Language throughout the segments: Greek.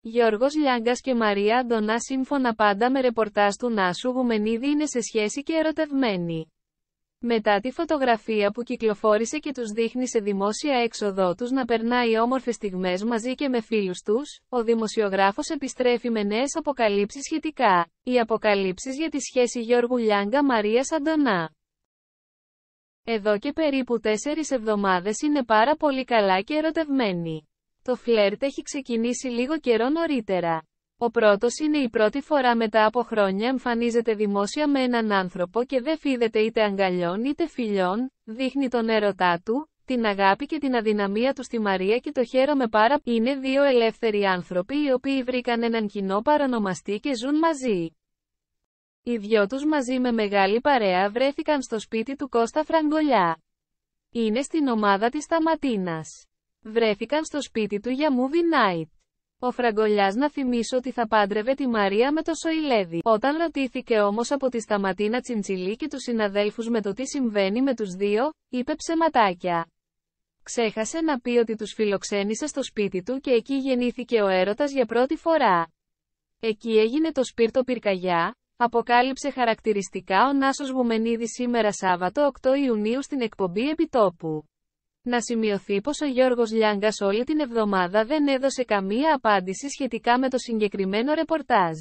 Γιώργος Λιάγκας και Μαρία Αντωνά σύμφωνα πάντα με ρεπορτάζ του Νάσου Γουμενίδη είναι σε σχέση και ερωτευμένοι. Μετά τη φωτογραφία που κυκλοφόρησε και τους δείχνει σε δημόσια έξοδό τους να περνάει όμορφες στιγμές μαζί και με φίλους τους, ο δημοσιογράφος επιστρέφει με νέες αποκαλύψεις σχετικά. Οι αποκαλύψεις για τη σχέση Γιώργου Λιάγκα Μαρίας Αντωνά. Εδώ και περίπου τέσσερις εβδομάδες είναι πάρα πολύ καλά και ερωτευμένοι. Το φλερτ έχει ξεκινήσει λίγο καιρό νωρίτερα. Ο πρώτος είναι η πρώτη φορά μετά από χρόνια εμφανίζεται δημόσια με έναν άνθρωπο και δεν φίδεται είτε αγκαλιών είτε φιλιών, δείχνει τον έρωτά του, την αγάπη και την αδυναμία του στη Μαρία και το χαίρομαι πάρα Είναι δύο ελεύθεροι άνθρωποι οι οποίοι βρήκαν έναν κοινό παρονομαστή και ζουν μαζί. Οι δυο τους μαζί με μεγάλη παρέα βρέθηκαν στο σπίτι του Κώστα Φραγκολιά. Είναι στην ομάδα της Σταματίνας. Βρέθηκαν στο σπίτι του για movie night. Ο Φραγκολιάς να θυμίσω ότι θα πάντρευε τη Μαρία με το Σοηλέδη. Όταν ρωτήθηκε όμως από τη Σταματίνα Τσιντσιλή και τους συναδέλφους με το τι συμβαίνει με τους δύο, είπε ψεματάκια. Ξέχασε να πει ότι τους φιλοξένησε στο σπίτι του και εκεί γεννήθηκε ο έρωτας για πρώτη φορά. Εκεί έγινε το σπίρτο πυρκαγιά, αποκάλυψε χαρακτηριστικά ο Νάσος Γουμενίδης σήμερα Σάββατο 8 Ιουνίου στην εκπομπή Επιτόπου. Να σημειωθεί πως ο Γιώργος Λιάγκας όλη την εβδομάδα δεν έδωσε καμία απάντηση σχετικά με το συγκεκριμένο ρεπορτάζ.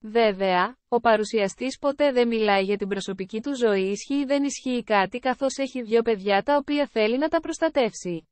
Βέβαια, ο παρουσιαστής ποτέ δεν μιλάει για την προσωπική του ζωή ισχύει ή δεν ισχύει κάτι καθώς έχει δύο παιδιά τα οποία θέλει να τα προστατεύσει.